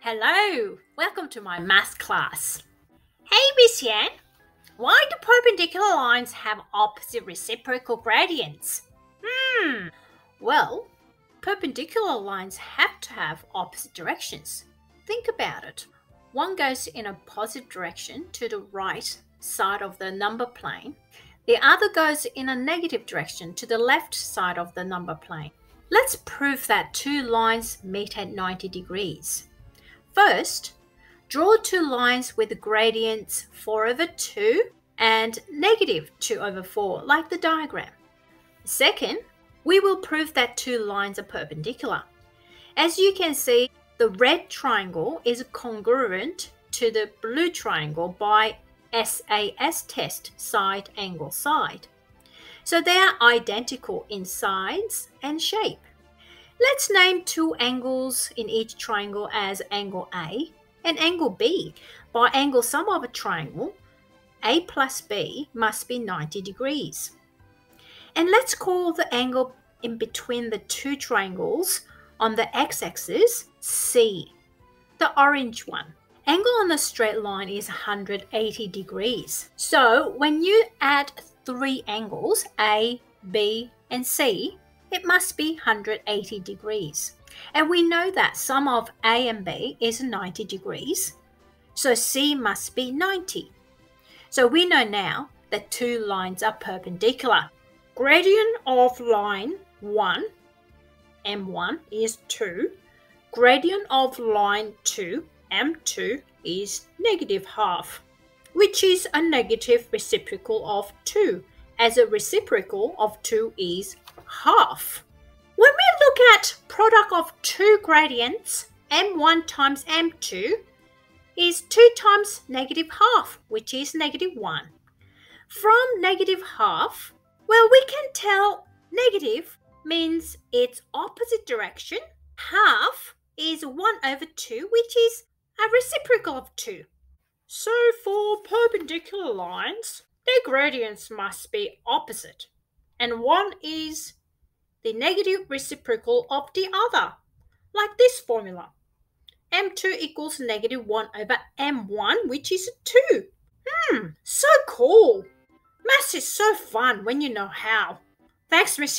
Hello, welcome to my math class. Hey, Miss Yen, why do perpendicular lines have opposite reciprocal gradients? Hmm, well, perpendicular lines have to have opposite directions. Think about it. One goes in a positive direction to the right side of the number plane, the other goes in a negative direction to the left side of the number plane. Let's prove that two lines meet at 90 degrees. First, draw two lines with gradients 4 over 2 and negative 2 over 4, like the diagram. Second, we will prove that two lines are perpendicular. As you can see, the red triangle is congruent to the blue triangle by SAS test side angle side. So they are identical in size and shape. Let's name two angles in each triangle as angle A and angle B. By angle sum of a triangle, A plus B must be 90 degrees. And let's call the angle in between the two triangles on the x-axis C, the orange one. Angle on the straight line is 180 degrees. So when you add three angles, A, B, and C, it must be 180 degrees. And we know that sum of A and B is 90 degrees, so C must be 90. So we know now that two lines are perpendicular. Gradient of line 1, M1 is 2. Gradient of line 2, M2 is negative half, which is a negative reciprocal of 2, as a reciprocal of 2 is half. When we look at product of two gradients, m1 times m2 is 2 times negative half, which is negative 1. From negative half, well, we can tell negative means its opposite direction. Half is 1 over 2, which is a reciprocal of 2. So for perpendicular lines, their gradients must be opposite. And one is the negative reciprocal of the other, like this formula. m2 equals negative 1 over m1, which is 2. Hmm, so cool. Maths is so fun when you know how. Thanks, Miss.